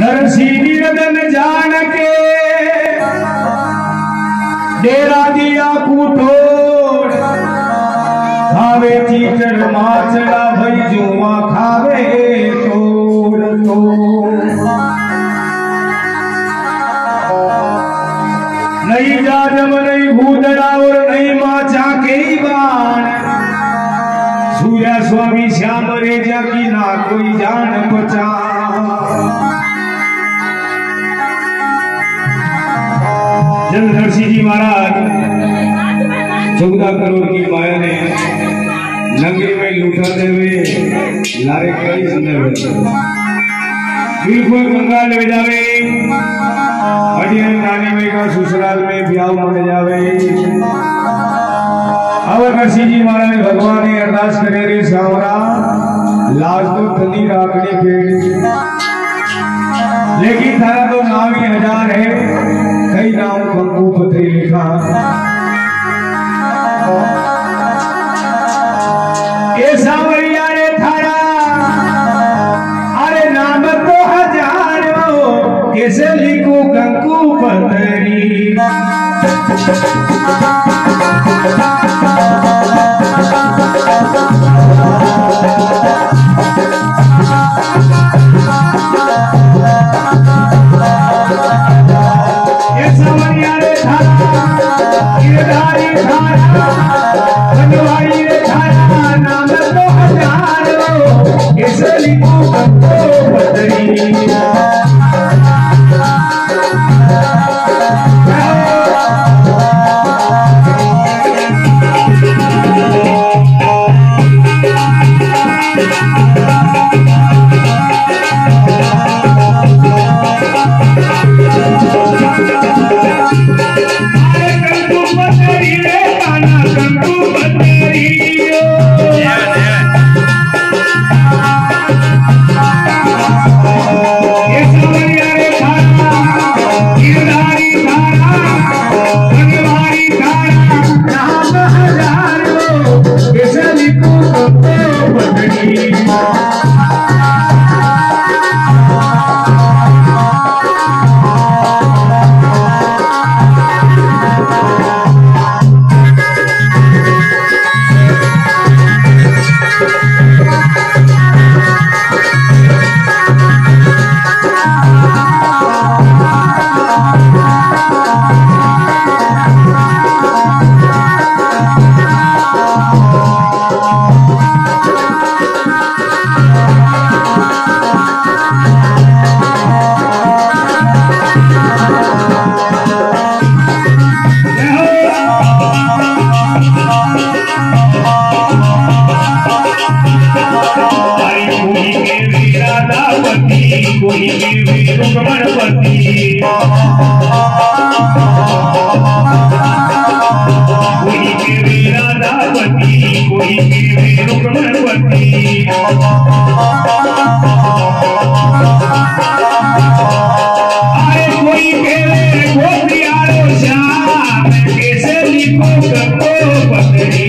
नरसिंह रतन जान के डेरा दिया खावे चीचड़ माचड़ा भई जुआ खावे तोड़ तोड़ नहीं जाजम, नहीं भूतड़ा और नहीं माचा के बाण। सूर्या स्वामी श्याम रेजा की ना कोई जान बचा जलधर जी महाराज। चौदह करोड़ की माया ने नगरी में लुटाते हुए लारे कई सुंदर बिल्कुल गंगा ले जावे अडियन नानी में का ससुराल में ब्याह मन जावे। नरसिंह जी महाराज भगवान ने अरदास करे, रे सावरा, लाज तो थदी राखनी पेड़ लेकिन थारा तो नाम ही हज़ार है। सावरिया रे थारा। अरे नाम तो हज़ार कैसे लिखू कंकू पतरी गिरधारी धारा बनवारी वीरादापति कोई के वीर कोई के वीरादापति कोई के वीर गणपति अरे कोई के गोपियारो श्याम कैसे लिखो कको पतरी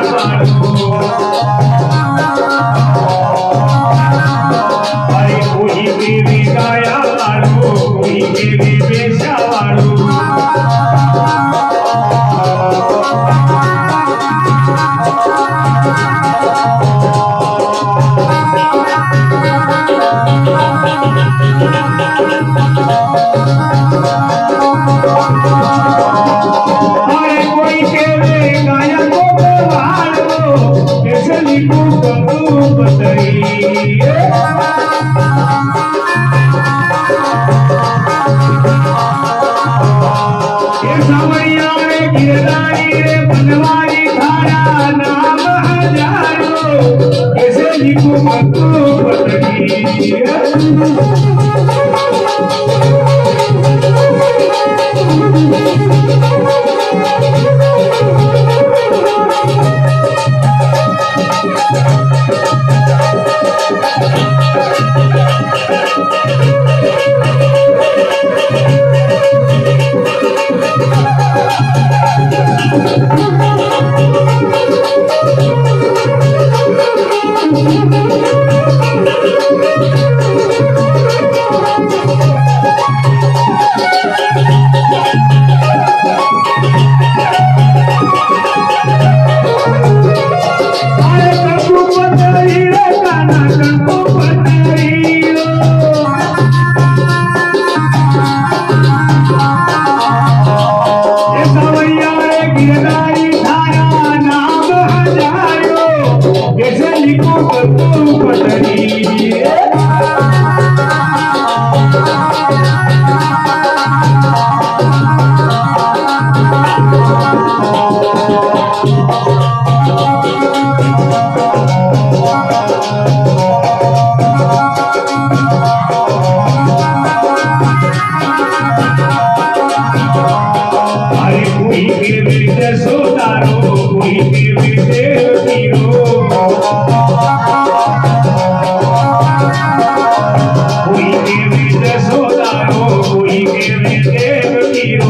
I'm कैसे लिखूं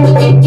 Yeah.